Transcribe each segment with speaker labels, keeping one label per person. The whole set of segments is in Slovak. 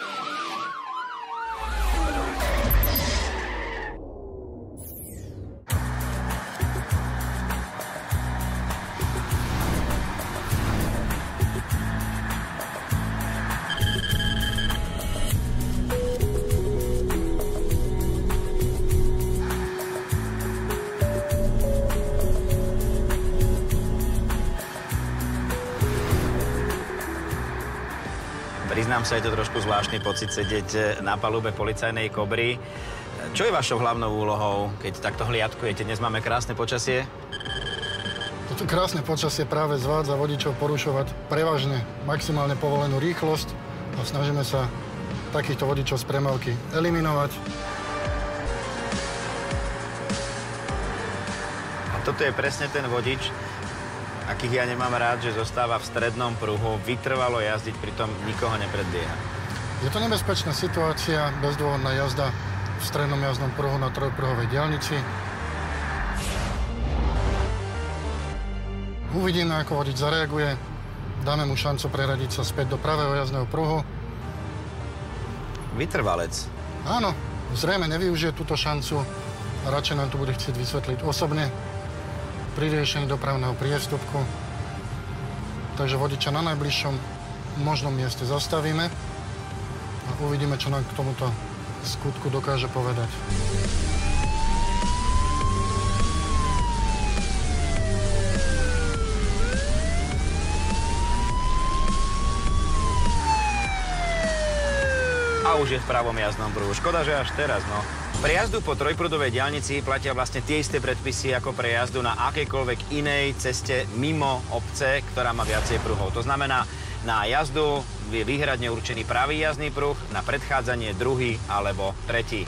Speaker 1: Yeah. Priznám sa, je to trošku zvláštny pocit sedieť eh, na palube policajnej kobry. Čo je vašou hlavnou úlohou, keď takto hliadkujete? Dnes máme krásne počasie.
Speaker 2: Toto krásne počasie práve zvádza vodičov porušovať prevažne maximálne povolenú rýchlosť a snažíme sa takýchto vodičov z premávky eliminovať.
Speaker 1: A toto je presne ten vodič, akých ja nemám rád, že zostáva v strednom pruhu, vytrvalo jazdiť, pritom nikoho nepredbieha.
Speaker 2: Je to nebezpečná situácia, bezdôvodná jazda v strednom jazdnom pruhu na trojpruhovej diálnici. Uvidíme, ako vodič zareaguje. Dáme mu šancu preradiť sa späť do pravého jazdného pruhu.
Speaker 1: Vytrvalec.
Speaker 2: Áno, zrejme nevyužije túto šancu a radšej nám to bude chcieť vysvetliť osobne pri riešení dopravného priestupku. Takže vodiča na najbližšom možnom mieste zastavíme a uvidíme, čo nám k tomuto skutku dokáže povedať.
Speaker 1: A už je v pravom jazdnom pruhu. Škoda, že až teraz, no. Pre jazdu po trojprudovej diálnici platia vlastne tie isté predpisy ako pre jazdu na akejkoľvek inej ceste mimo obce, ktorá má viacej pruhov. To znamená, na jazdu je výhradne určený pravý jazdný pruh, na predchádzanie druhý alebo tretí.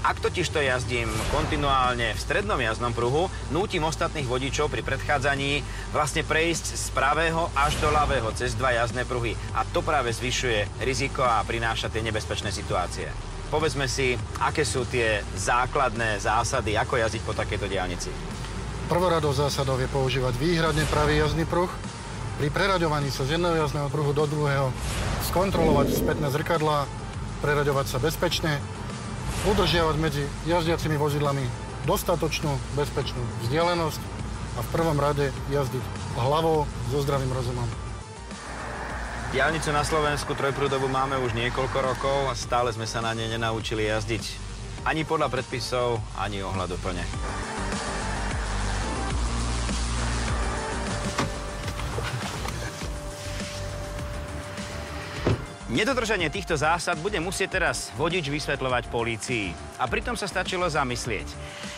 Speaker 1: Ak totiž to jazdím kontinuálne v strednom jazdnom pruhu, nútim ostatných vodičov pri predchádzaní vlastne prejsť z pravého až do ľavého cez dva jazdné pruhy. A to práve zvyšuje riziko a prináša tie nebezpečné situácie. Povedzme si, aké sú tie základné zásady, ako jazdiť po takejto diálnici.
Speaker 2: Prvoradou zásadou je používať výhradne pravý jazdný pruh, pri preraďovaní sa z jedného jazdného pruhu do druhého skontrolovať spätné zrkadlá, preraďovať sa bezpečne, udržiavať medzi jazdiacimi vozidlami dostatočnú bezpečnú vzdialenosť a v prvom rade jazdiť hlavou so zdravým rozumom.
Speaker 1: Diálnicu na Slovensku trojprúdovú máme už niekoľko rokov a stále sme sa na nej nenaučili jazdiť ani podľa predpisov, ani ohľaduplne. Nedodržanie týchto zásad bude musieť teraz vodič vysvetľovať polícii. A pritom sa stačilo zamyslieť.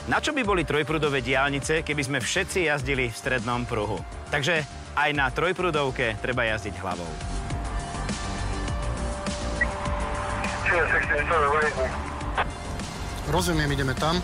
Speaker 1: Na čo by boli trojprúdové diálnice, keby sme všetci jazdili v strednom pruhu? Takže aj na trojprúdovke treba jazdiť hlavou.
Speaker 2: Rozumiem, ideme tam.